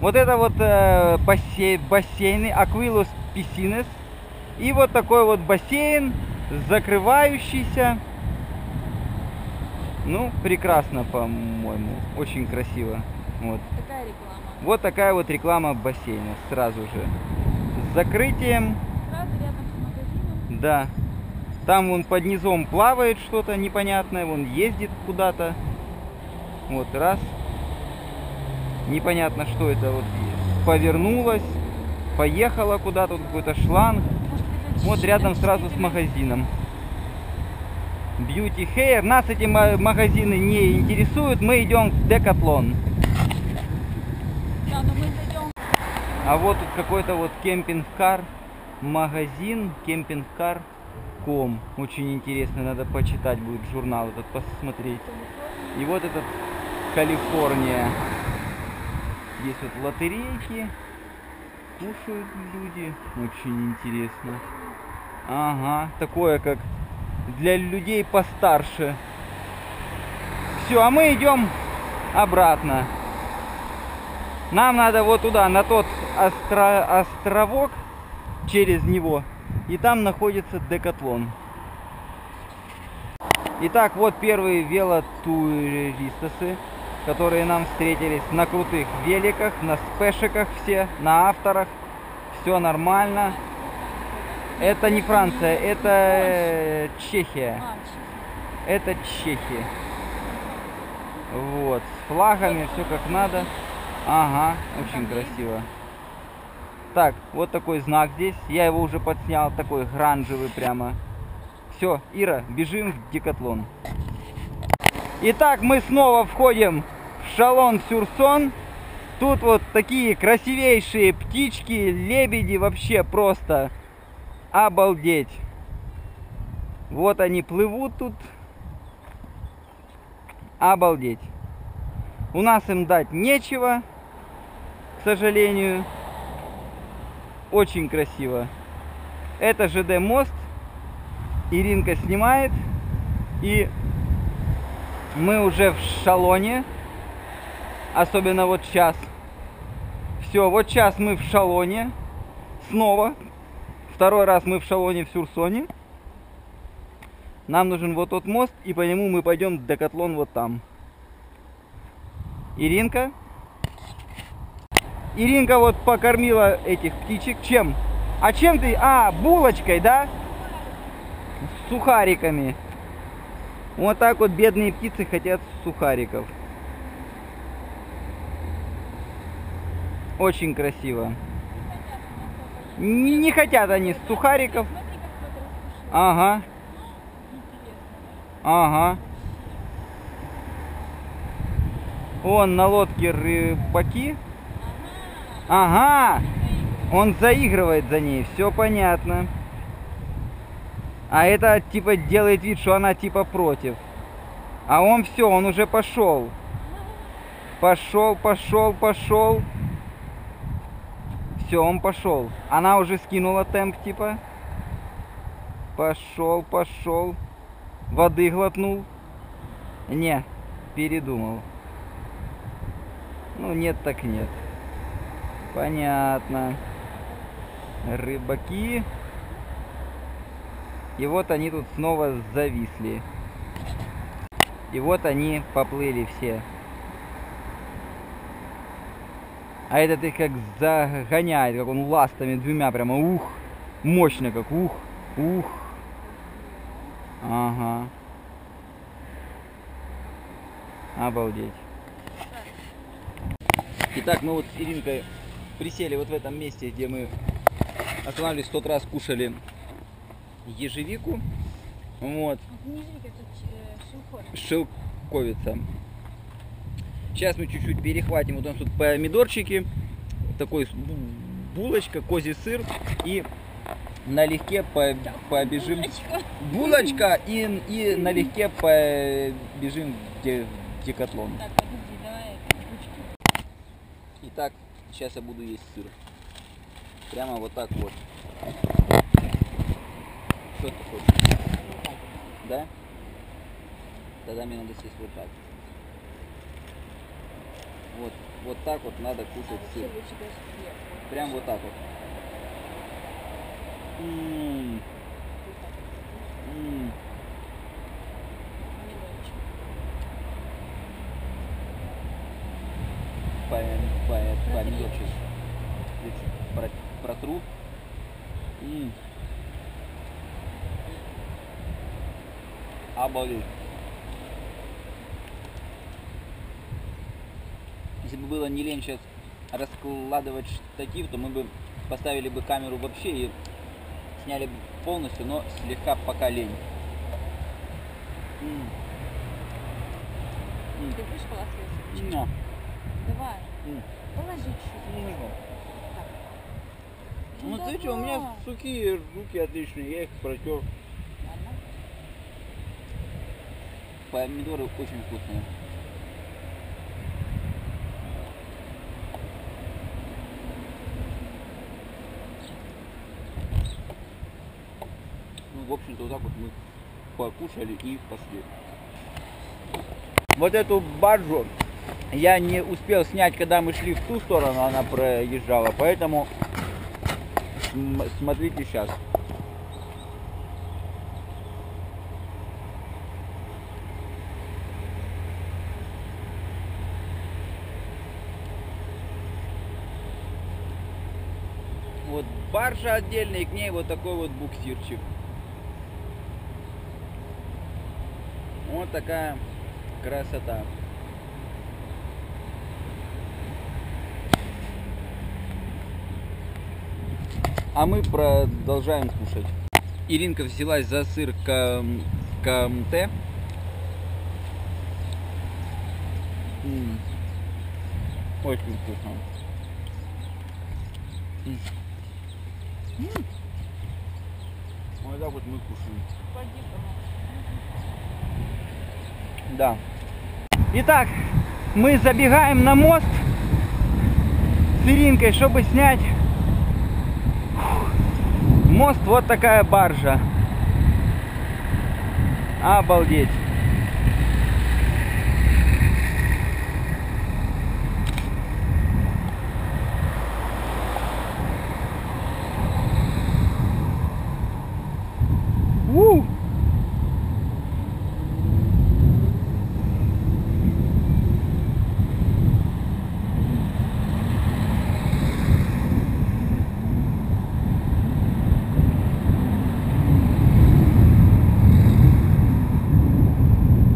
Вот это вот э, бассейн, бассейны Aquilus Piscines. И вот такой вот бассейн, закрывающийся. Ну, прекрасно, по-моему. Очень красиво. Вот. Такая реклама. Вот такая вот реклама бассейна сразу же. С закрытием. Сразу рядом с магазином. Да. Там вон под низом плавает что-то непонятное, вон ездит куда-то. Вот раз. Непонятно, что это вот повернулось, поехала куда-то, тут какой-то шланг. Вот рядом сразу с магазином. Beauty Hair. Нас эти ма- магазины не интересуют, мы идем в Декатлон. Да, но мы зайдем. А вот тут какой-то вот кемпинг-кар, магазин кемпинг-кар ком. Очень интересно, надо почитать будет журнал этот, посмотреть. И вот этот Калифорния. Здесь вот лотерейки. Кушают люди. Очень интересно. Ага, такое как для людей постарше. Все, а мы идем обратно. Нам надо вот туда, на тот остро- островок, через него. И там находится Декатлон. Итак, вот первые велотуристасы, которые нам встретились на крутых великах, на спешиках все, на авторах. Все нормально. Это не Франция, это э, Чехия. Это Чехия. Вот, с флагами, все как надо. Ага, очень красиво. Так, вот такой знак здесь. Я его уже подснял, такой гранжевый прямо. Все, Ира, бежим в Декатлон. Итак, мы снова входим Шалон-Сюрсон. Тут вот такие красивейшие птички, лебеди, вообще просто обалдеть. Вот они плывут тут. Обалдеть. У нас им дать нечего, к сожалению. Очень красиво. Это ЖД мост. Иринка снимает. И мы уже в шалоне. Особенно вот сейчас. Все, вот сейчас мы в шалоне. Снова. Второй раз мы в шалоне в Сюрсоне. Нам нужен вот тот мост, и по нему мы пойдем в Декатлон вот там. Иринка. Иринка вот покормила этих птичек. Чем? А чем ты? А, булочкой, да? С сухариками. Вот так вот бедные птицы хотят сухариков. Очень красиво. Не, не хотят они сухариков. Ага, ага. Вон на лодке рыбаки. Ага, он заигрывает за ней, все понятно. А это типа делает вид, что она типа против. А он все, он уже пошел. Пошел, пошел, пошел. Все, он пошел. Она уже скинула темп типа. Пошел, пошел. Воды глотнул. Не, передумал. Ну нет так нет. Понятно. Рыбаки. И вот они тут снова зависли. И вот они поплыли все. А этот их как загоняет, как он ластами двумя прямо, ух, мощно как, ух, ух. Ага. Обалдеть. Итак, мы вот с Иринкой присели вот в этом месте, где мы останавливались в тот раз, кушали ежевику. Вот, Это не жрик, это шелковица. Сейчас мы чуть-чуть перехватим. Вот у нас тут помидорчики, такой булочка, козий сыр и налегке по- побежим. Булочка. И, и налегке побежим в де- в декатлон. Итак, сейчас я буду есть сыр. Прямо вот так вот. Что ты хочешь? Да? Тогда мне надо съесть вот так. Вот. Так вот надо кушать сыр. Прям вот так вот. М, м. Очень. По- по- про- протру. М. Обалдеть. Если бы было не лень сейчас раскладывать штатив, то мы бы поставили бы камеру вообще и сняли бы полностью, но слегка пока лень. М. М. Ты будешь полоскать? Ня. Давай. М. Положи чуть-чуть. Не. Так. Ну ты что, у меня сухие руки отличные, я их протер. Помидоры очень вкусные. В общем-то, вот так вот мы покушали и пошли. Вот эту баржу я не успел снять, когда мы шли в ту сторону, она проезжала, поэтому см- смотрите сейчас. Вот баржа отдельная, и к ней вот такой вот буксирчик. Вот такая красота. А мы продолжаем кушать. Иринка взялась за сыр КМТ. Очень вкусно. Вот так вот мы кушаем. Да. Итак, мы забегаем на мост с Иринкой, чтобы снять мост. Вот такая баржа. Обалдеть. У!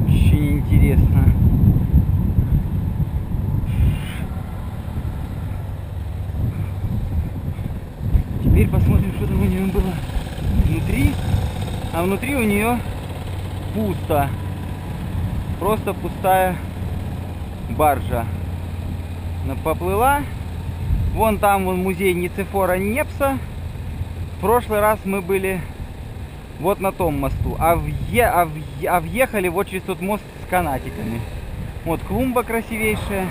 Очень интересно. Теперь посмотрим, что там у нее было внутри. А внутри у нее пусто. Просто пустая баржа. Поплыла. Вон там вон музей Ницефора Непса. В прошлый раз мы были вот на том мосту. А, въе, а, въе- а въехали вот через тот мост с канатиками. Вот клумба красивейшая.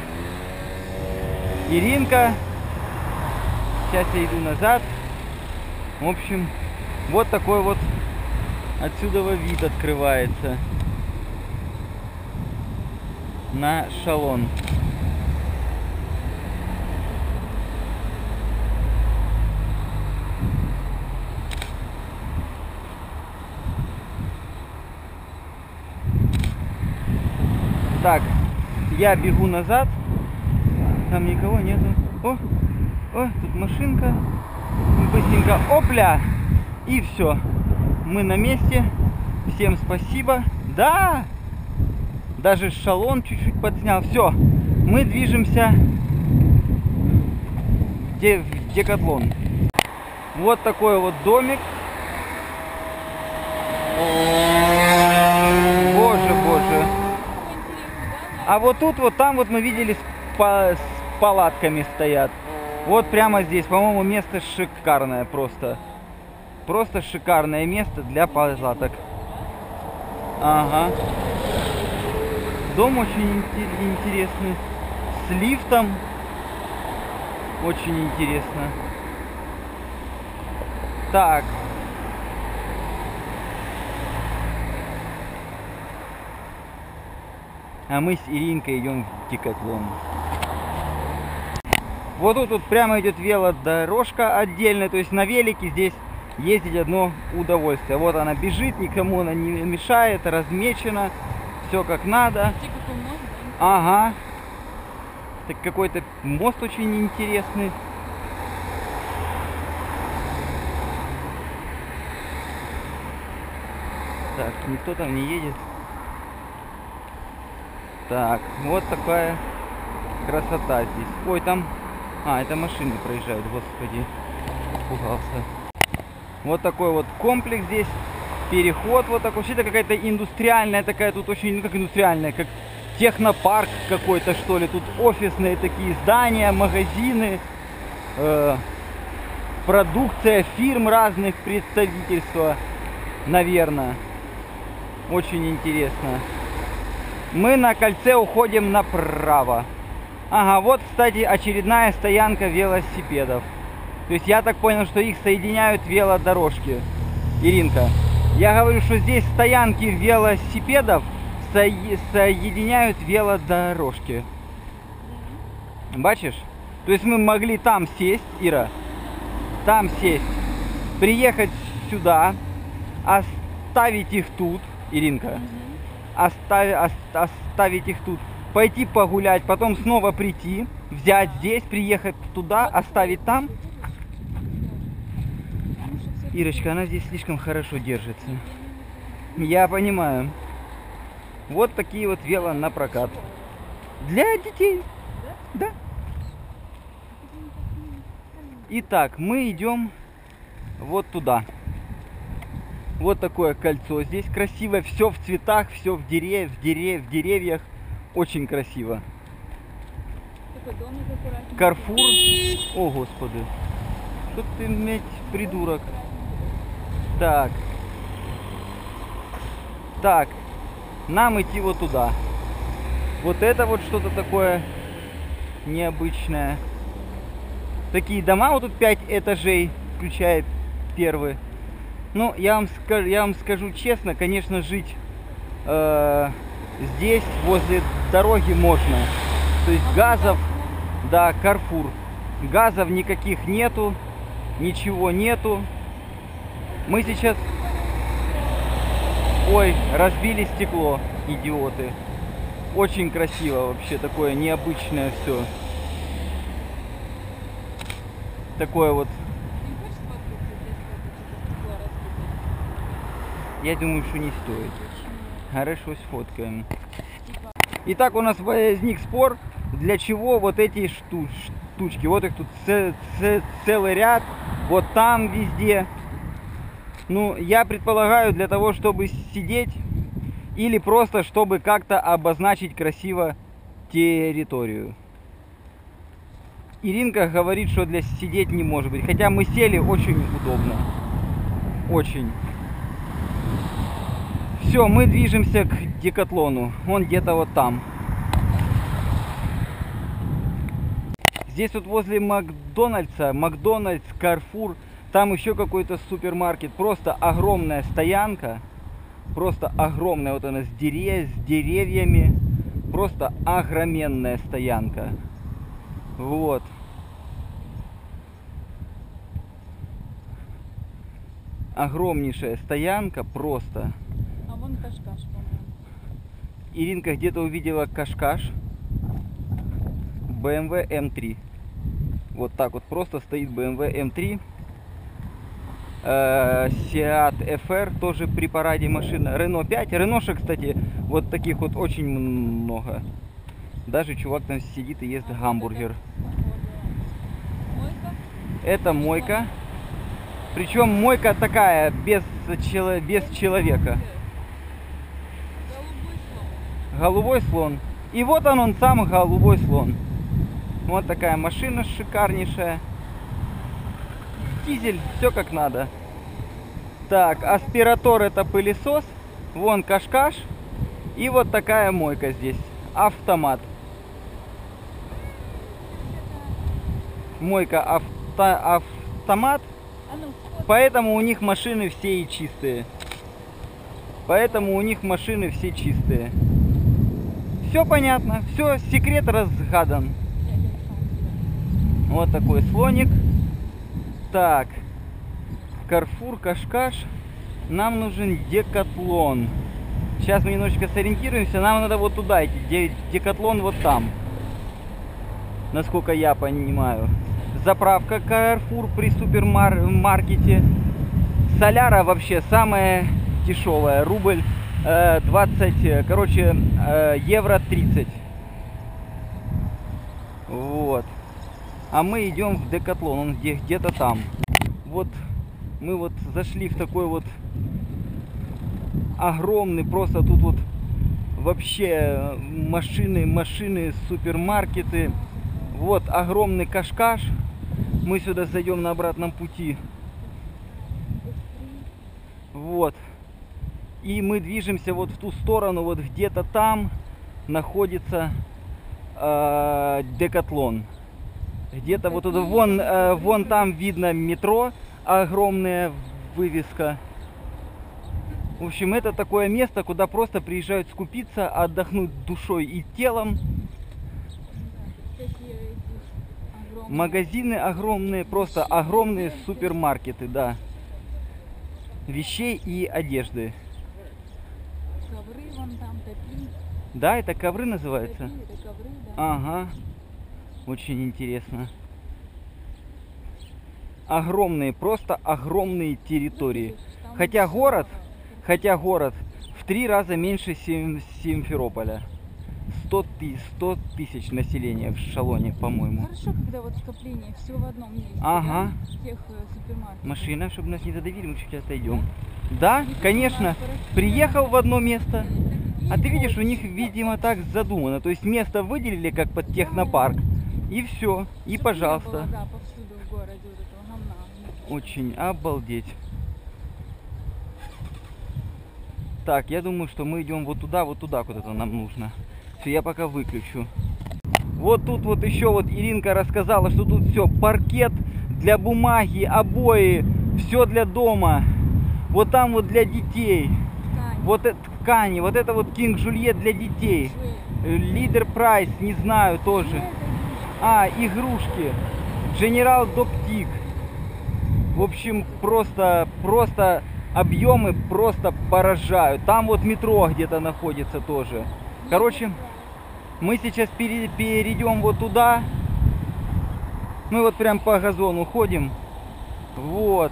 Иринка. Сейчас я иду назад. В общем, вот такой вот отсюда вид открывается. На шалон. Так, я бегу назад. Там никого нету. О, о, тут машинка. Быстренько, опля. И все. Мы на месте. Всем спасибо. Да. Даже шалон чуть-чуть подснял. Все. Мы движемся в де- в Декатлон. Вот такой вот домик. Боже, боже. А вот тут, вот там вот мы видели с палатками стоят. Вот прямо здесь, по-моему, место шикарное просто. Просто шикарное место для палаток. Ага. Дом очень инте- интересный. С лифтом. Очень интересно. Так. А мы с Иринкой идем в Декатлон. Вот тут вот прямо идет велодорожка отдельная, то есть на велике здесь ездить одно удовольствие. Вот она бежит, никому она не мешает, размечена, все как надо. Ага. Так какой-то мост очень интересный. Так, никто там не едет. Так, вот такая красота здесь. Ой, там... А, это машины проезжают, господи. Пугался. Вот такой вот комплекс здесь. Переход вот такой. Вообще-то какая-то индустриальная такая тут очень, ну как индустриальная, как технопарк какой-то что ли. Тут офисные такие здания, магазины, э, продукция фирм разных представительства, наверное. Очень интересно. Мы на кольце уходим направо. Ага, вот, кстати, очередная стоянка велосипедов. То есть я так понял, что их соединяют велодорожки. Иринка, я говорю, что здесь стоянки велосипедов сое- соединяют велодорожки. Бачишь? То есть мы могли там сесть, Ира, там сесть, приехать сюда, оставить их тут, Иринка, Мгм. остави- ос- оставить их тут, пойти погулять, потом снова прийти, взять здесь, приехать туда, оставить там. Ирочка, она здесь слишком хорошо держится. Я понимаю. Вот такие вот вело на прокат. Для детей. Да. Итак, мы идем вот туда. Вот такое кольцо. Здесь красиво, все в цветах, все в, дерев, в, дерев, в деревьях. Очень красиво. Карфур. О, господи. Что ты, медь, придурок. Так. Так. Нам идти вот туда. Вот это вот что-то такое необычное. Такие дома, вот тут 5 этажей, включая первый. Ну, я вам скажу, я вам скажу честно, конечно, жить э, здесь, возле дороги можно. То есть газов, да, Карфур. Газов никаких нету, ничего нету. Мы сейчас... Ой, разбили стекло, идиоты. Очень красиво вообще, такое необычное все. Такое вот, я думаю, что не стоит. Хорошо, сфоткаем. Итак, у нас возник спор, для чего вот эти шту- штучки. Вот их тут це- це- целый ряд, вот там везде. Ну, я предполагаю, для того, чтобы сидеть или просто, чтобы как-то обозначить красиво территорию. Иринка говорит, что для сидеть не может быть. Хотя мы сели очень удобно. Очень. Все, мы движемся к декатлону. Он где-то вот там. Здесь вот возле Макдональдса, Макдональдс, Карфур, там еще какой-то супермаркет. Просто огромная стоянка. Просто огромная. Вот она с, дере- с деревьями. Просто огроменная стоянка. Вот. Огромнейшая стоянка просто. а вон кашкаш, по-моему. Иринка где-то увидела Кашкаш BMW M3. Вот так вот просто стоит BMW M3. Э, Seat FR тоже при параде машина. Renault 5. Реношек, кстати, вот таких вот очень много. Даже чувак там сидит и ест гамбургер. это. Мойка? Причем мойка такая, без, чело- без человека. Голубой слон. И вот он, он сам голубой слон. Вот такая машина шикарнейшая. Дизель, все как надо. Так, аспиратор это пылесос. Вон кашкаш. И вот такая мойка здесь. Автомат. Мойка авто, автомат. Поэтому у них машины все и чистые. Поэтому у них машины все чистые. Все понятно, все, секрет разгадан. Вот такой слоник. Так. Карфур, Кашкаш. Нам нужен декатлон. Сейчас мы немножечко сориентируемся. Нам надо вот туда идти. Де- Декатлон вот там. Насколько я понимаю. Заправка Carrefour при супермаркете. Соляра вообще самая дешевая. Рубль э, 20, э, короче, э, евро 30. Вот. А мы идем в Декатлон, он где, где-то там. Вот мы вот зашли в такой вот огромный, просто тут вот вообще э, машины, машины, супермаркеты. Вот огромный кашкаш. Мы сюда зайдем на обратном пути. Вот. И мы движемся вот в ту сторону, вот где-то там находится э, Декатлон. Где-то вот туда, вон, э, вон там видно метро, огромная вывеска. В общем, это такое место, куда просто приезжают скупиться, отдохнуть душой и телом. Магазины огромные, просто огромные супермаркеты, да. Вещей и одежды. Ковры вон там, топи. Да, это ковры называются? Топи, это ковры, да. Ага. Очень интересно. Огромные, просто огромные территории. Хотя город, хотя город в три раза меньше Сим- Симферополя. 100, ты- 100 тысяч населения в Шалоне, по-моему. Хорошо, когда вот скопление все в одном месте. Ага. да, Тех э, супермаркетов. Машина, чтобы нас не задавили, мы чуть отойдем. Да, Их конечно. Приехал в одно место. А ты видишь, у них, видимо, так задумано. То есть место выделили как под технопарк. И все. И Чтоб не пожалуйста. было, да, повсюду в городе вот этого говна. Очень обалдеть. Так, я думаю, что мы идем вот туда, вот туда куда-то нам нужно. Все, я пока выключу. Вот тут вот еще вот Иринка рассказала, что тут все, паркет для бумаги, обои, все для дома. Вот там вот для детей. Ткань, Вот это ткани, вот это вот Кинг Жульет для детей. Э, Лидер Прайс, не знаю тоже. А, игрушки. General Доптик. В общем, просто, просто объемы просто поражают. Там вот метро где-то находится тоже. Короче, мы сейчас пере- перейдем вот туда. Мы вот прям по газону ходим. Вот.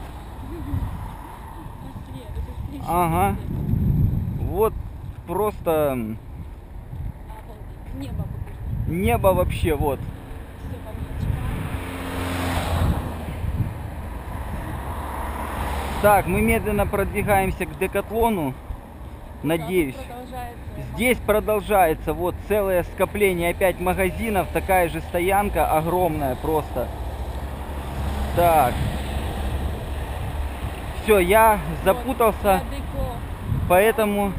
Ага. Вот просто небо вообще вот. Все по мелочкам. Так, мы медленно продвигаемся к Декатлону. Надеюсь. Продолжается Здесь продолжается вот целое скопление опять магазинов, такая же стоянка огромная просто. Так. Все, я запутался, поэтому,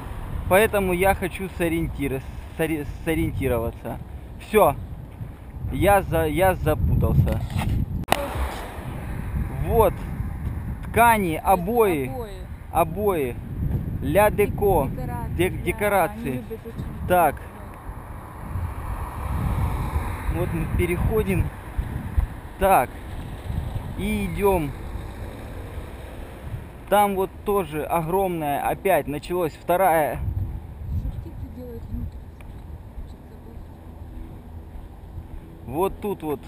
поэтому я хочу сориентир- сори- сориентироваться. Все, я, за, я запутался. Вот, ткани, обои, Обои. ля деко, Декорации. Так. Вот мы переходим. Так. И идем. Там вот тоже огромная, опять началась вторая. Вот тут вот.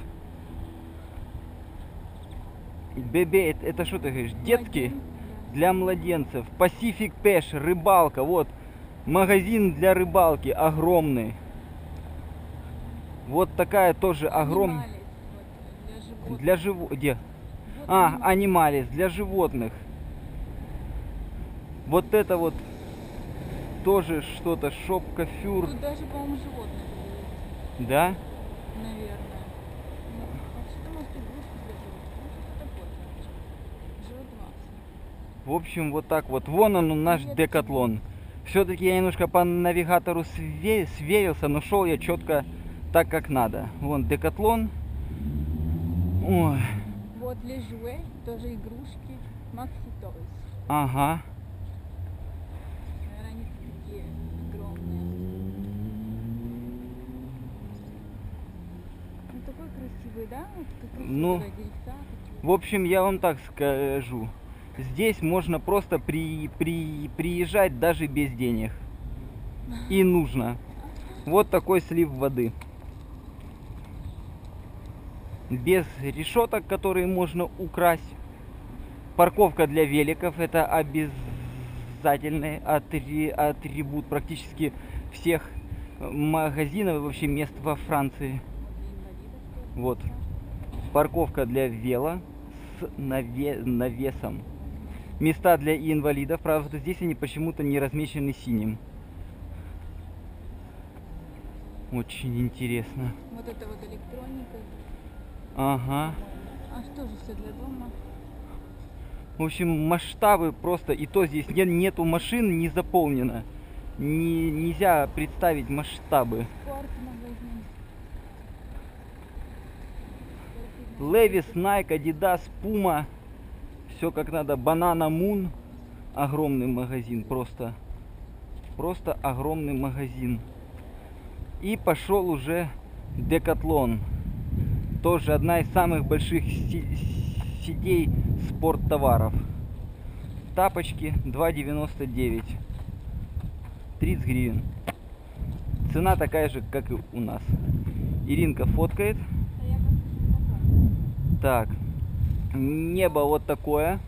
Бебе, это- что ты говоришь? Да. Для младенцев. Pacific Пеш, рыбалка. Вот. Магазин для рыбалки огромный. Вот такая тоже огромная. Для животных. Для животных. Где? А, анималис, для животных. Вот это вот тоже что-то, шоп кофюр, Тут даже, по-моему, продают, да? наверное. Ну, вообще-то, может, игрушки для животных. Ну, что такое, короче. Животновцы. В общем, вот так вот. Вон он, наш декатлон. Все-таки я немножко по навигатору све- сверился, но шел я четко так, как надо. Вон декатлон. Ой, Вот лежуэ, тоже игрушки. Макси Тойс. ага. Наверное, такие огромные. Ну, такой красивый да? Вот как раз Ну. В общем, я вам так скажу. Здесь можно просто при, при, приезжать даже без денег. И нужно. Вот такой слив воды. Без решеток, которые можно украсть. Парковка для великов это обязательный атри- атрибут практически всех магазинов и вообще мест во Франции. Вот. Парковка для вело с наве- навесом. Места для инвалидов, правда, здесь они почему-то не размечены синим. Очень интересно. Вот это вот электроника. Ага. А что же все для дома? В общем, масштабы просто, и то здесь не- нету машин, не заполнено. Не, нельзя представить масштабы. Левис, Nike, Adidas, Puma. Все как надо. Банана Moon. Огромный магазин просто. Просто огромный магазин. И пошел уже Декатлон. Тоже одна из самых больших сетей спорттоваров. Тапочки 2,99. 30 гривен. Цена такая же, как и у нас. Иринка фоткает. А Так, небо вот такое.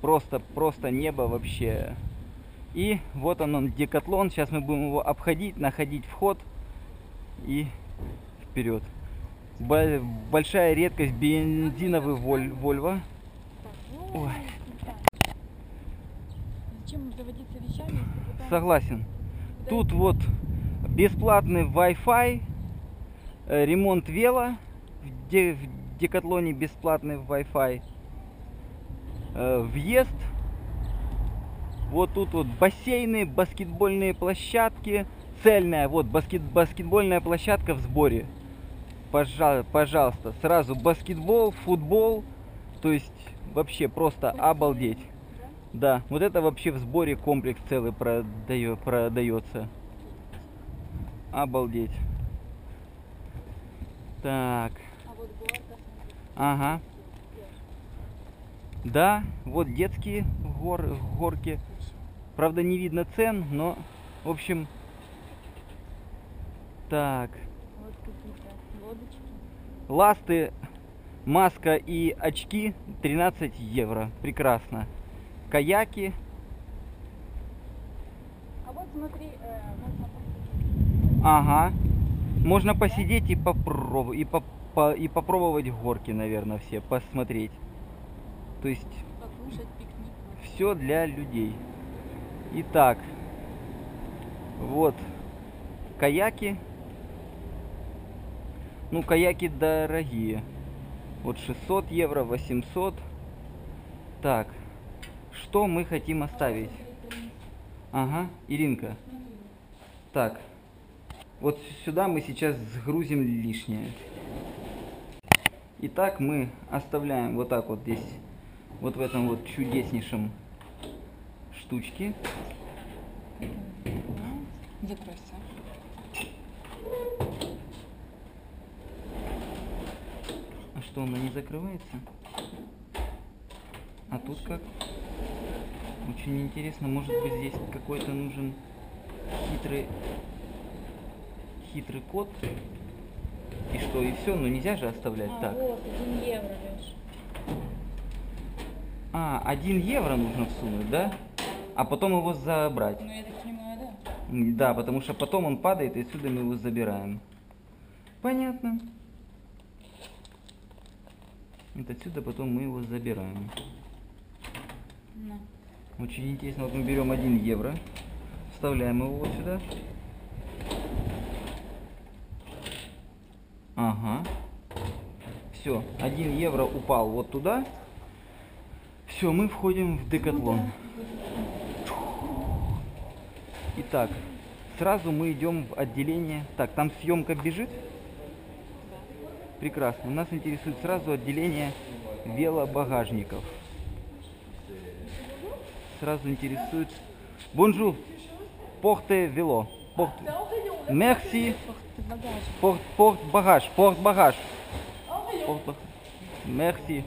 Просто, просто небо вообще. И вот он, он, декатлон. Сейчас мы будем его обходить, находить вход и вперед. Бо- Большая редкость бензиновый воль, Вольво. Ой. Согласен. Тут вот бесплатный Wi-Fi, э, ремонт вела, в Декатлоне бесплатный Wi-Fi, э, въезд, вот тут вот бассейны, баскетбольные площадки, цельная, вот баскет, баскетбольная площадка в сборе. Пожа- пожалуйста, сразу баскетбол, футбол, то есть вообще просто обалдеть. Да, вот это вообще в сборе комплекс целый продает, продается. Обалдеть. Так, А вот горка, смотри. Ага. Да, вот детские гор, горки. Правда не видно цен, но в общем. Так, Вот какие-то лодочки. ласты, маска и очки 13 евро. Прекрасно. Каяки А вот смотри, э, можно. Ага. Можно посидеть и попробовать и, поп- по- и попробовать горки, наверное, все посмотреть. То есть покушать пикник. все для людей. Итак, вот каяки. Ну, каяки дорогие. Вот 600 евро, 800. Так, что мы хотим оставить? Ага, Иринка. Так, вот сюда мы сейчас сгрузим лишнее. Итак, мы оставляем вот так вот здесь, вот в этом вот чудеснейшем штучке. Закройся. А что, она не закрывается? А тут как? Очень интересно, может быть здесь какой-то нужен хитрый хитрый код. И что, и все, но нельзя же оставлять А, так. вот, один евро, Леш. А, один евро нужно всунуть, да? А потом его забрать. Ну, я так понимаю, да. Да, потому что потом он падает, и отсюда мы его забираем. Понятно. Вот отсюда потом мы его забираем. На. Очень интересно. Вот мы берем 1 евро, вставляем его вот сюда. Ага. Все, 1 евро упал вот туда. Все, мы входим в декатлон. Итак, сразу мы идем в отделение. Так, там съемка бежит. Прекрасно. Нас интересует сразу отделение велобагажников. Сразу интересует. Bonjour. Porte-vélo. Porte. Merci. Petit bagage. Porte, porte-bagages, porte-bagages. Porte-bagages. Merci.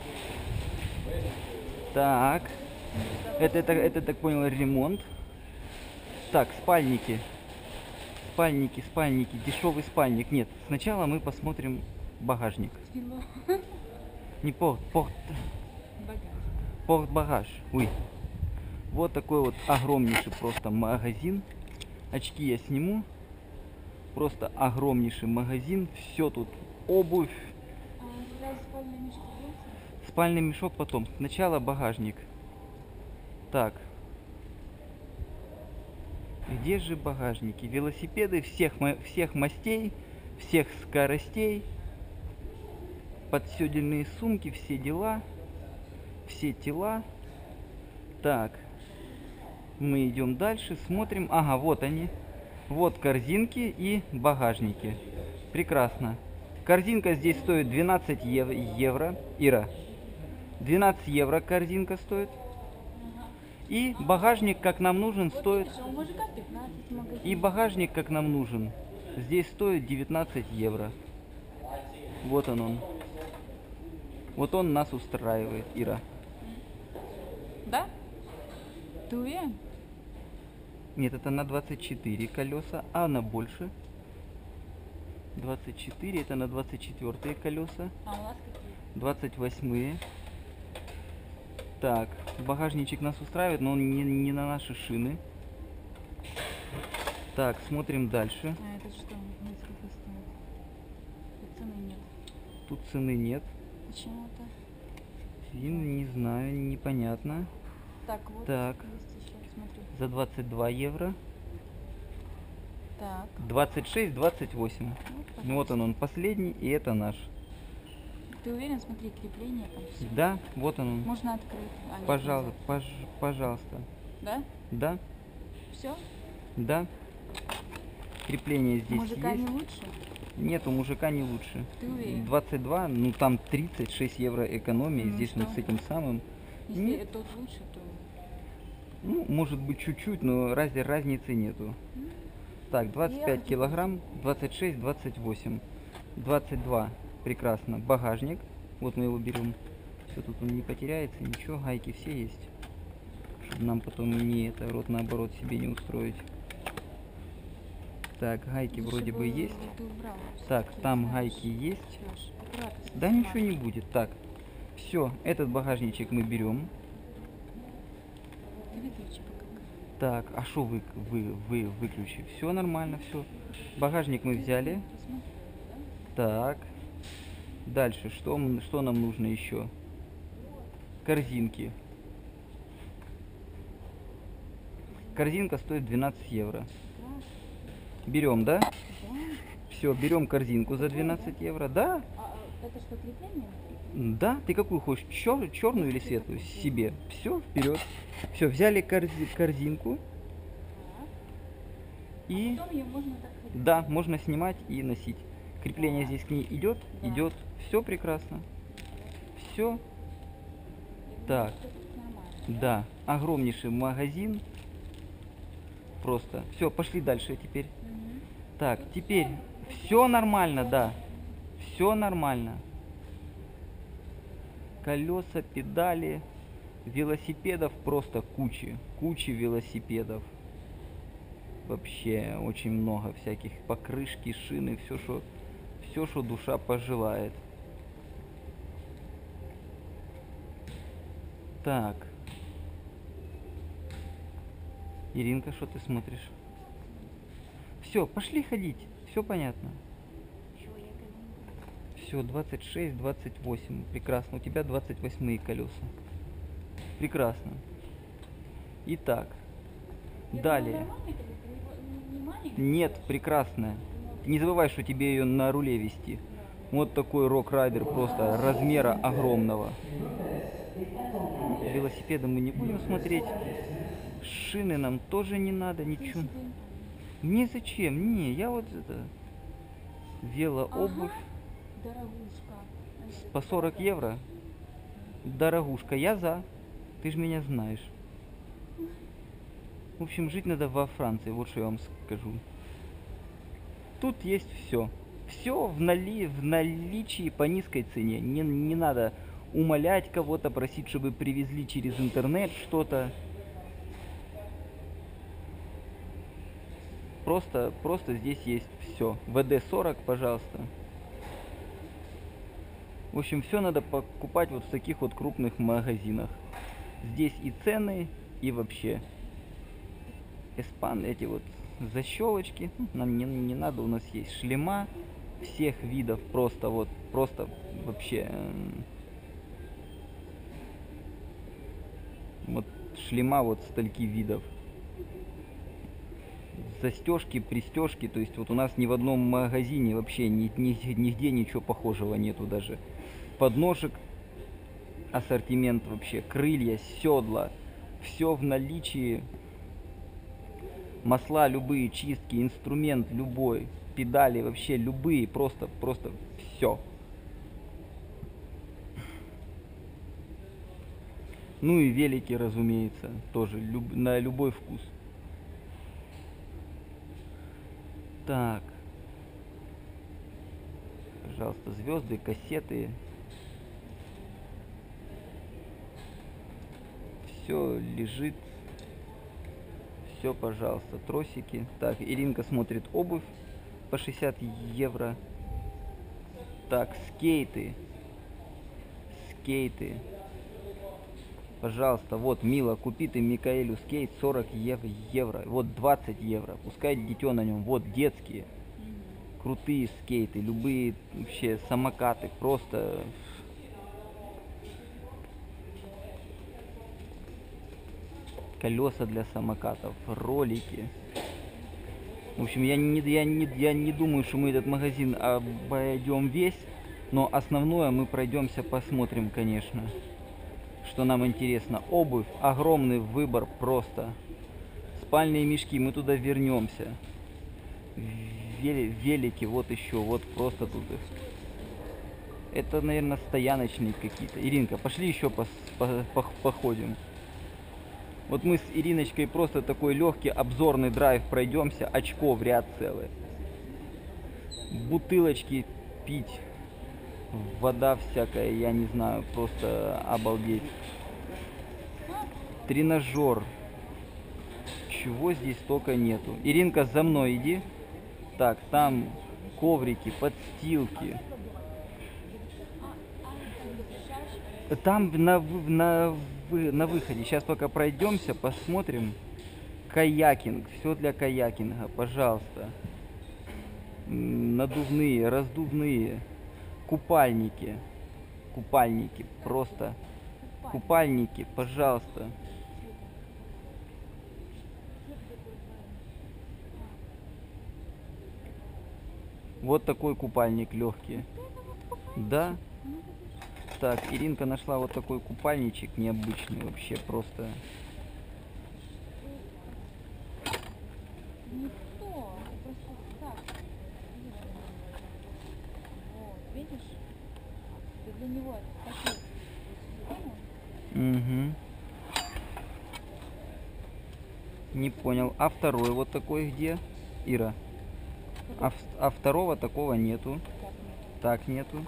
Так. Это, это, это, так понял, ремонт. Так, спальники. Спальники, спальники, дешевый спальник. Нет, сначала мы посмотрим багажник. Не порт, порт, Багаж. порт багаж. Ой. Вот такой вот огромнейший просто магазин. Очки я сниму. Просто огромнейший магазин. Все тут обувь, А спальный мешок? Спальный мешок потом. Сначала багажник. Так. Где же багажники? Велосипеды всех, всех мастей, всех скоростей. Подседельные сумки, все дела. Все тела. Так. Мы идем дальше, смотрим. Ага, вот они. Вот корзинки и багажники. Прекрасно. Корзинка здесь стоит 12 ев- евро. Ира, 12 евро корзинка стоит. И багажник, как нам нужен, стоит... видишь, у мужика 15 в магазине. И багажник, как нам нужен, здесь стоит 19 евро. Вот он он. Вот он нас устраивает, Ира. Да? Ты уверен? Нет, это на 24 колеса, а на больше. 24, это на 24 колеса. А у нас какие? 28 Так, багажничек нас устраивает, но он не, не на наши шины. Так, смотрим дальше. А это что? Сколько стоит? Тут цены нет. Тут цены нет. Почему это? Фин, не знаю, непонятно. Так, вот Так. есть. За 22 евро. Так. 26, 28. Вот, Ну вот он, он последний, и это наш. Ты уверен? Смотри, крепление там все. Да, вот он. Можно открыть. А, нет, Пожалуйста, пож- пожалуйста. Да? Да, Все? да. Крепление здесь Мужика есть. не лучше? Нет, у мужика не лучше. Ты уверен? 22, ну там 36 евро экономии, Ну здесь мы что? с этим самым. Если Нет. тот лучше. Ну, может быть чуть-чуть, но разве разницы нету. Так, 25 Я- килограмм, 26, 28, 22. Прекрасно. Багажник. Вот мы его берем. Все тут он не потеряется, ничего, гайки все есть. Чтобы нам потом не это рот наоборот себе не устроить. Так, гайки Лучше вроде бы есть. убрала Так, там знаешь. гайки есть. С Да ничего не будет. Так, все, этот багажничек мы берем. Так, а что вы, вы, вы выключи? Все нормально, все. Багажник мы взяли. Так. Дальше, что, что нам нужно еще? Корзинки. Корзинка стоит 12 евро. Берем, да? Да. Все, берем корзинку за 12 евро. Да? А, а это что, крепление? Да, ты какую хочешь? черную или светлую? Себе. Все, вперед. Все, взяли корзи- корзинку Так. и... Ее можно. Да, можно снимать и носить. Крепление здесь к ней идет, Да. идет. Все прекрасно. Все, Так. да. Огромнейший магазин. Просто. Все, пошли дальше теперь. Так, теперь все нормально, да. Все нормально. Колеса, педали, велосипедов просто кучи. Кучи велосипедов. Вообще очень много всяких покрышки, шины, все, что все, что душа пожелает. Так. Иринка, что ты смотришь? Все, пошли ходить. Все понятно. Все, 26, 28. Прекрасно. У тебя 28 колеса. Прекрасно. Итак. Я Далее. не- не. Нет, прекрасная. Не забывай, что тебе ее на руле вести. Вот такой рок-райдер просто размера огромного. Велосипеды мы не будем смотреть. Шины нам тоже не надо, ничего. Мне зачем? Не, я вот это... Велообувь Дорогушка. по 40 евро. Дорогушка, я за. Ты же меня знаешь. В общем, жить надо во Франции, вот что я вам скажу. тут есть все. Все в, нали... в наличии по низкой цене. Не, не надо умолять кого-то, просить, чтобы привезли через интернет что-то. Просто, просто здесь есть все. ВД-40, пожалуйста. В общем, все надо покупать вот в таких вот крупных магазинах. Здесь и цены, и вообще. Эспан, эти вот защелочки. Нам не, не надо, у нас есть шлема всех видов, просто вот, просто вообще. эм, Вот шлема вот стольки видов. Застежки, пристежки, то есть вот у нас ни в одном магазине вообще ни, ни- нигде ничего похожего нету даже. Подножек, ассортимент вообще, крылья, седла, все в наличии. Масла любые, чистки, инструмент любой, педали вообще любые, просто, просто все. Ну и велики, разумеется, тоже люб- на любой вкус. Так. Пожалуйста, звезды, кассеты. Все лежит. Все, пожалуйста, тросики. Так, Иринка смотрит обувь по 60 евро. Так, скейты. Скейты. Пожалуйста, вот, Мила, купи ты Микаэлю скейт 40 ев- евро. Вот 20 евро. Пускай дитё на нем. Вот детские. Крутые скейты, любые вообще самокаты. Просто колеса для самокатов, ролики. В общем, я не, я, не, я не думаю, что мы этот магазин обойдем весь, но основное мы пройдемся, посмотрим, конечно что нам интересно. Обувь, огромный выбор просто. Спальные мешки, мы туда вернемся. Вели- велики, вот еще, вот просто тут их. Это, наверное, стояночные какие-то. Иринка, пошли еще пос- по- по- походим. Вот мы с Ириночкой просто такой легкий обзорный драйв пройдемся, очко в ряд целый. Бутылочки пить вода всякая, я не знаю, просто обалдеть. Тренажер. Чего здесь только нету. Иринка, за мной иди. Так, там коврики, подстилки. Там на, на, вы- на выходе. Сейчас пока пройдемся, посмотрим. Каякинг. Все для каякинга, пожалуйста. Надувные, раздувные. Купальники. Купальники. Просто. Купальники, пожалуйста. Вот такой купальник легкий. Да. Так, Иринка нашла вот такой купальничек необычный вообще просто. Никто. Просто так. Вот, видишь? Ты для него пакет. Понял? Угу. Не понял. А второй вот такой где? Ира. А, а второго такого нету. Так нету.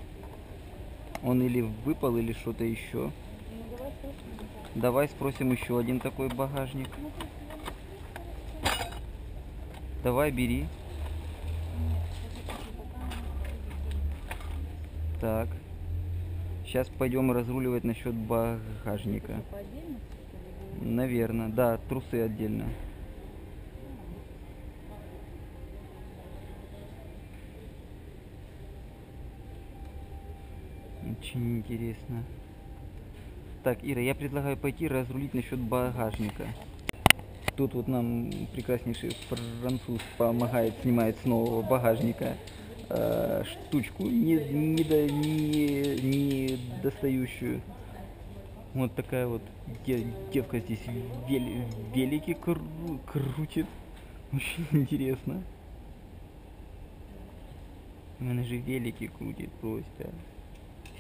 Он или выпал, или что-то еще. Давай спросим. еще один такой багажник. Давай, бери. Так. Сейчас пойдем разруливать насчет багажника. Наверное, да, трусы отдельно. Очень интересно. Так, Ира, я предлагаю пойти разрулить насчет багажника. Тут вот нам прекраснейший француз помогает, снимает с нового багажника э, штучку не, не, до- не, не достающую. Вот такая вот де- девка здесь вели- велики кру- крутит. Очень интересно. Она же велики крутит просто.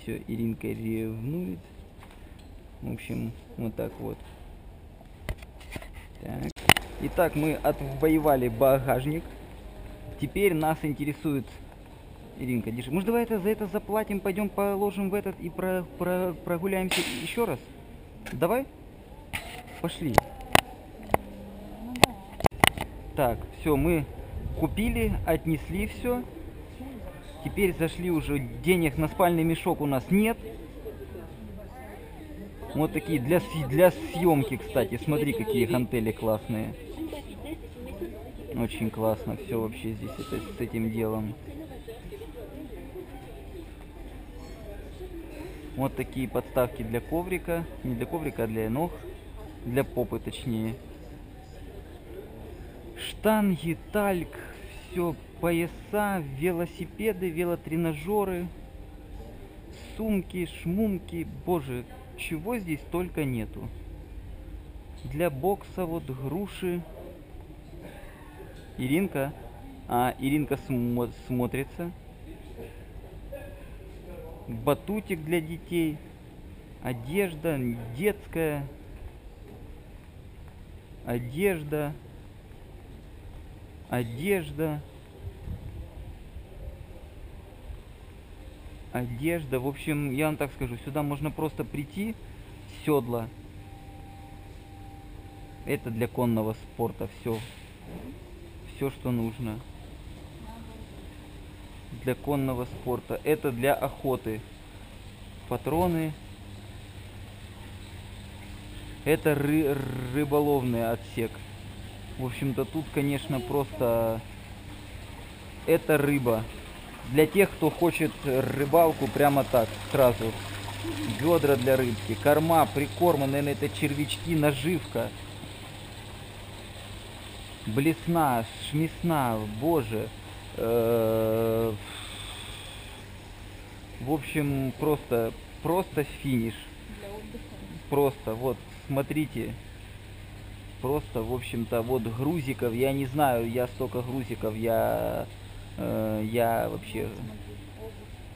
Все, Иринка ревнует. В общем, вот так вот. Так. Итак, мы отвоевали багажник. Теперь нас интересует... Иринка, держи. Может, давай это, за это заплатим, пойдем положим в этот и про, про- прогуляемся еще раз? Давай? Пошли. Так, все, мы купили, отнесли все. Теперь зашли уже, денег на спальный мешок у нас нет. Вот такие для, для съемки, кстати. Смотри, какие гантели классные. Очень классно все вообще здесь это, с этим делом. Вот такие подставки для коврика. Не для коврика, а для ног. Для попы, точнее. Штанги, тальк, все, пояса, велосипеды, велотренажеры, сумки, шмумки, боже, чего здесь только нету. Для бокса вот груши. Иринка, а Иринка смо- смотрится. Батутик для детей, одежда детская, одежда одежда, одежда. В общем, я вам так скажу, сюда можно просто прийти, седла. Это для конного спорта все. Все, что нужно. Для конного спорта. Это для охоты. Патроны. Это ры- рыболовный отсек. В общем-то, тут, конечно, просто это рыба. Для тех, кто хочет рыбалку прямо так, сразу. Ведра для рыбки, корма, прикормы, наверное, это червячки, наживка. Блесна, шмесна, боже. Э, В общем, просто, просто финиш. Просто, вот, смотрите. Просто, в общем-то, вот грузиков, я не знаю, я столько грузиков, я, я вообще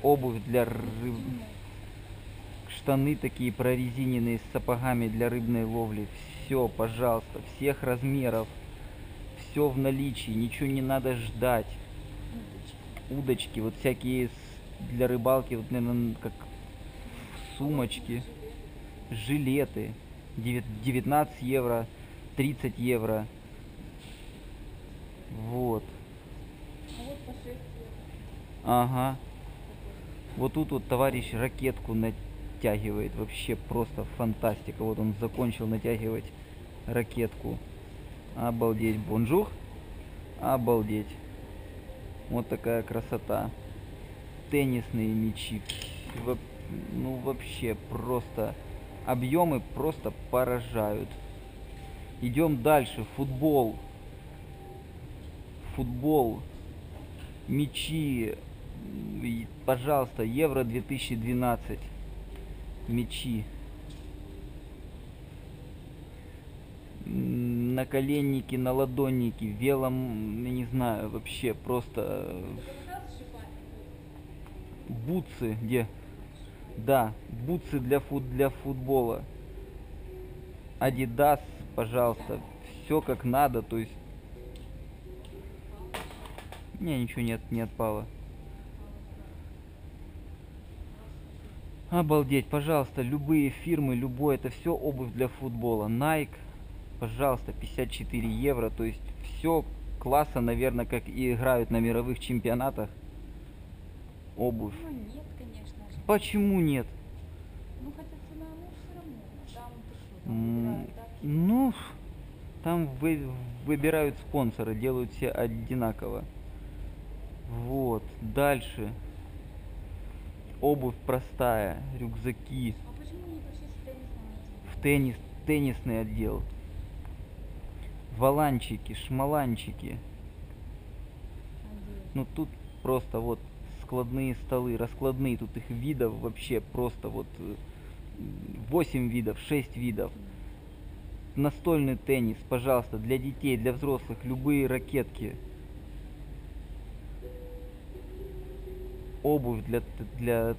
обувь. для рыб, штаны такие прорезиненные с сапогами для рыбной ловли. Все, пожалуйста, всех размеров, все в наличии, ничего не надо ждать. Удочки. Вот всякие для рыбалки, вот, наверное, как сумочки, жилеты, Девят- 19 евро, 30 евро. Вот. А вот по 6 евро. Ага. Вот тут вот товарищ ракетку натягивает. Вообще просто фантастика. Вот он закончил натягивать ракетку. Обалдеть. Bonjour. Обалдеть. Вот такая красота. Теннисные мячи. Ну вообще просто. Объемы просто поражают. Идем дальше. Футбол. Футбол. Мечи. Пожалуйста, Евро 2012. Мечи. Наколенники, наладонники, велом, я не знаю, вообще просто э, бутсы, где? Да, бутсы для, фут, для футбола. Адидас, пожалуйста, все как надо, то есть... Не, ничего нет, не отпало. Обалдеть, пожалуйста, любые фирмы, любое, это все обувь для футбола. Nike, пожалуйста, 54 евро, то есть все класса, наверное, как и играют на мировых чемпионатах. Обувь. Ну нет, конечно же. Почему нет? Ну хотя цена, ну все равно. Там что, там М, выбирают, да? Ну, там вы, выбирают спонсоры, делают все одинаково. Вот, дальше. Обувь простая, рюкзаки, А почему не пошли теннисного магазина? в теннис, теннисный отдел. Валанчики, шмаланчики. Ну тут просто вот складные столы, раскладные, тут их видов вообще просто вот 8 видов, 6 видов. Настольный теннис, пожалуйста, для детей, для взрослых, любые ракетки. Обувь для, для,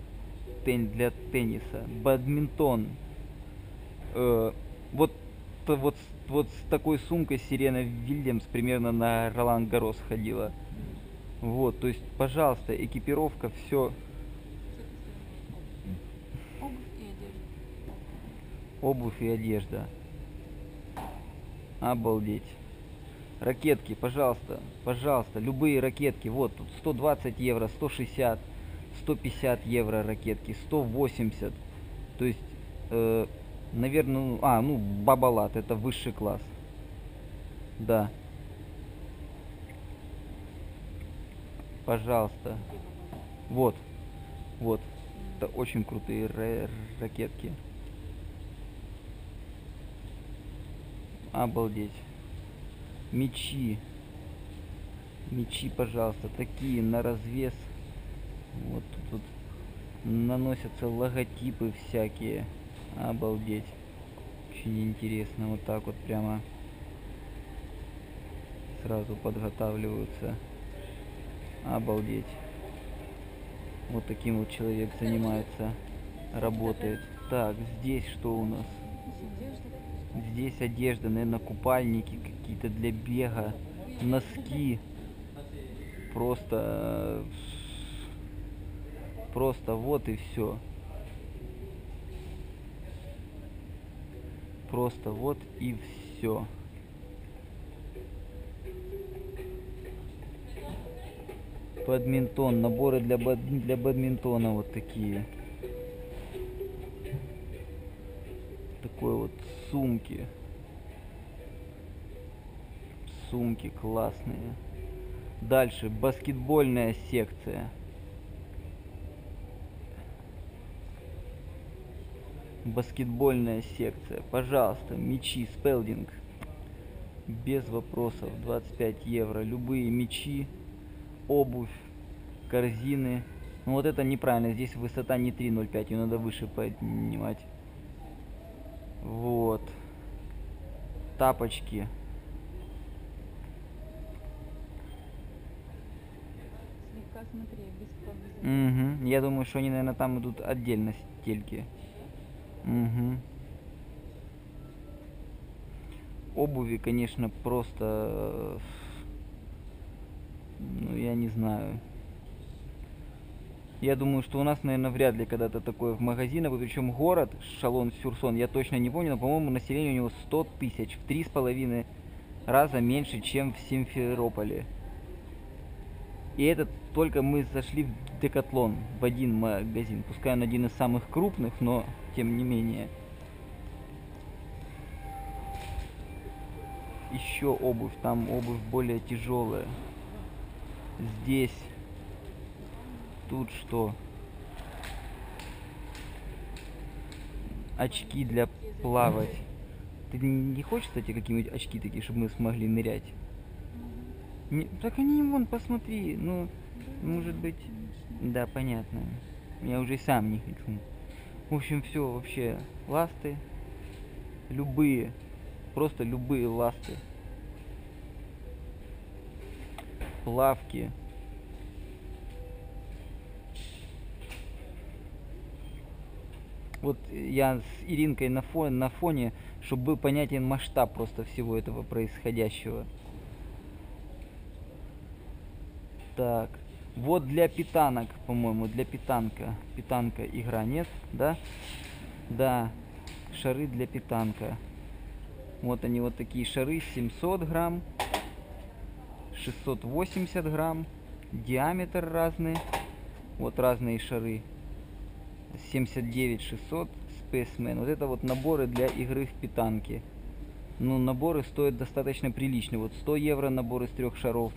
тен- для тенниса, бадминтон. Э, вот, вот, вот с такой сумкой Сирена Вильямс примерно на Ролан Гарос ходила. Вот, то есть, пожалуйста, экипировка, все. Обувь и одежда. Обувь и одежда. Обалдеть. Ракетки, пожалуйста, пожалуйста, любые ракетки. Вот тут 120 евро, 160, 150 евро ракетки, 180. То есть, э, наверное, ну, а, ну, бабалат, это высший класс. Да. Пожалуйста. Вот. Вот. Это очень крутые ра- ракетки. Обалдеть. Мечи. Мечи, пожалуйста, такие на развес. Вот тут наносятся логотипы всякие. Обалдеть. Очень интересно. Вот так вот прямо сразу подготавливаются. Обалдеть. Вот таким вот человек занимается, работает. Так, здесь что у нас? Здесь одежда. Здесь одежда, наверное, купальники какие-то для бега, носки. Просто, э, просто вот и все. Просто вот и все. Бадминтон, наборы для, бад- для бадминтона вот такие. Такой вот сумки. Сумки классные. Дальше баскетбольная секция. Баскетбольная секция. Пожалуйста, мячи, спелдинг. Без вопросов. 25 евро. Любые мячи, обувь, корзины. Ну вот это неправильно. Здесь высота не 3,05. Ее надо выше поднимать. Вот. Тапочки. Слегка смотри, без. Угу. Я думаю, что они, наверное, там идут отдельно стельки. Угу. Обуви, конечно, просто... Ну, я не знаю. Я думаю, что у нас, наверное, вряд ли когда-то такое в магазинах. Причем город Шалон-Сюрсон, я точно не помню, но, по-моему, население у него 100 тысяч. В три с половиной раза меньше, чем в Симферополе. И это только мы зашли в Декатлон, в один магазин. Пускай он один из самых крупных, но тем не менее. Еще обувь, там обувь более тяжелая. Здесь. Тут что? Очки для плавать. Ты не хочешь, кстати, какие-нибудь очки такие, чтобы мы смогли нырять? Не, так они вон, посмотри, ну, может быть, да, понятно. Я уже сам не хочу. В общем, все вообще ласты, любые, просто любые ласты, плавки. Вот я с Иринкой на фоне, на фоне, чтобы был понятен масштаб просто всего этого происходящего. Так. Вот для питанок, по-моему, для питанка. Питанка игра, нет? Да? Да. Шары для питанка. Вот они вот такие шары, 700 грамм, 680 грамм, диаметр разный. Вот разные шары. 79 600 Spaceman. Вот это вот наборы для игры в питанке. Ну, наборы стоят достаточно прилично. Вот 100 евро набор из трех шаров.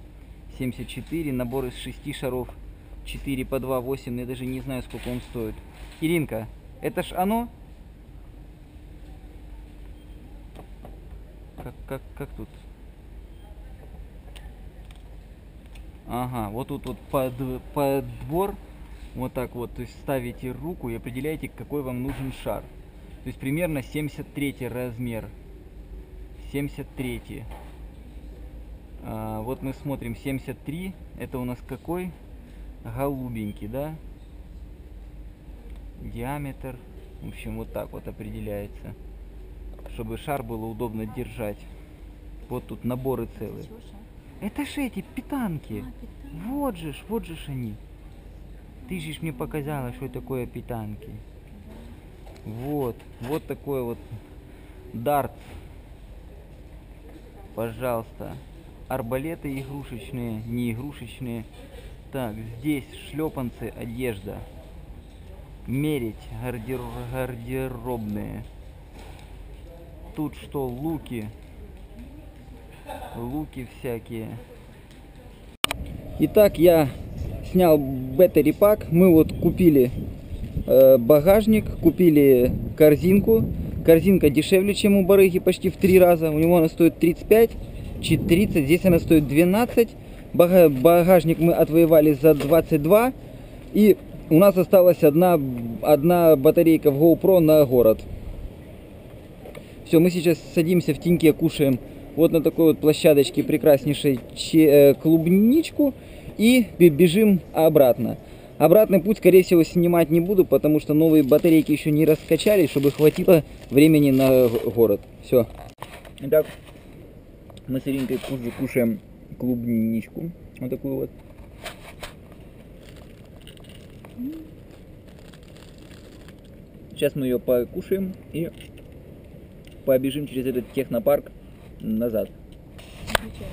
74, набор из 6 шаров. 4 по 2, 8. Я даже не знаю, сколько он стоит. Иринка, это ж оно? Как, как, как тут? Ага, вот тут вот под, подбор. Вот так вот, то есть ставите руку и определяете, какой вам нужен шар. То есть примерно 73 размер. 73. А, вот мы смотрим 73. Это у нас какой? Голубенький, да? Диаметр. В общем, вот так вот определяется. Чтобы шар было удобно держать. Вот тут наборы целые. Это ж эти питанки. А, питание. Вот же ж, вот же ж они. Ты же мне показала, что такое питанки. Вот, вот такой вот дарт. Пожалуйста. Арбалеты игрушечные, не игрушечные. Так, здесь шлепанцы, одежда. Мерить, гардер- гардеробные. Тут что, луки. Луки всякие. Итак, я снял battery пак. Мы вот купили э, багажник, купили корзинку. Корзинка дешевле, чем у барыги почти в три раза. У него она стоит 35, чи 30, здесь она стоит 12. Бага- Багажник мы отвоевали за 22. И у нас осталась одна, одна батарейка в GoPro на город. Все, мы сейчас садимся в теньке, кушаем вот на такой вот площадочке прекраснейшей э, клубничку и бе- бежим обратно. Обратный путь, скорее всего, снимать не буду, потому что новые батарейки еще не раскачались, чтобы хватило времени на город. Все. Итак, мы с Иринкой ку- кушаем клубничку. Вот такую вот. Сейчас мы ее покушаем и побежим через этот технопарк назад. Отвечаю.